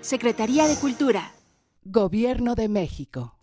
Secretaría de Cultura. Gobierno de México.